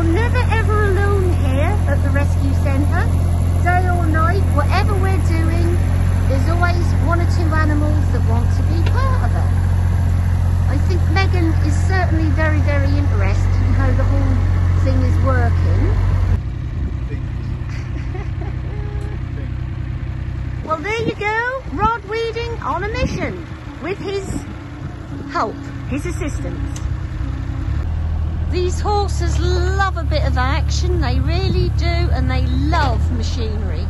You're never ever alone here at the rescue centre. Day or night, whatever we're doing, there's always one or two animals that want to be part of it. I think Megan is certainly very, very interested in how the whole thing is working. well, there you go. Rod Weeding on a mission with his help, his assistance. These horses love a bit of action, they really do, and they love machinery.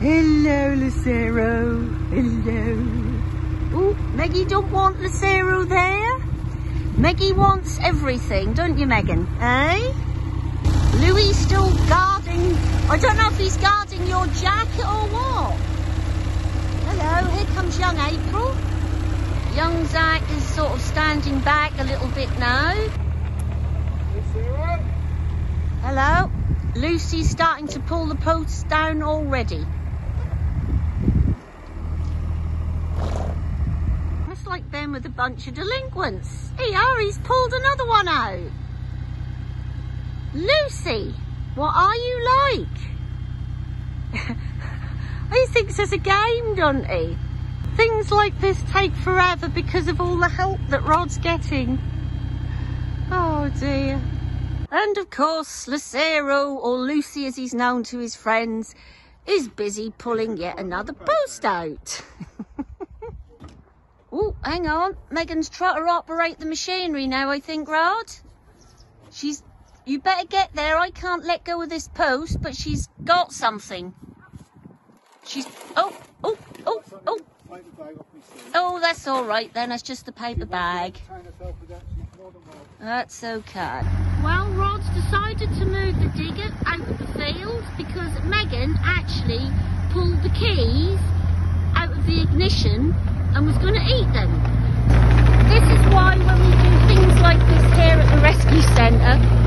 Hello, Lucero. Hello. Oh, Meggie don't want Lucero there. Meggie wants everything, don't you, Megan? Eh? Louis still guarding. I don't know if he's guarding your jacket or what. Hello, here comes young April. Young Zach is sort of standing back a little bit now. Hello. Lucy's starting to pull the posts down already. It's like them with a bunch of delinquents. Hey, Harry's pulled another one out. Lucy, what are you like? he thinks it's a game, doesn't he? Things like this take forever because of all the help that Rod's getting. Oh dear. And of course, Lucero, or Lucy as he's known to his friends, is busy pulling yet another post out. oh, hang on. Megan's trying to operate the machinery now, I think, Rod. She's... You better get there. I can't let go of this post, but she's got something. She's... Oh, that's all right then. It's just the paper bag. That's okay. Well, Rod's decided to move the digger out of the field because Megan actually pulled the keys out of the ignition and was going to eat them. This is why when we do things like this here at the rescue centre.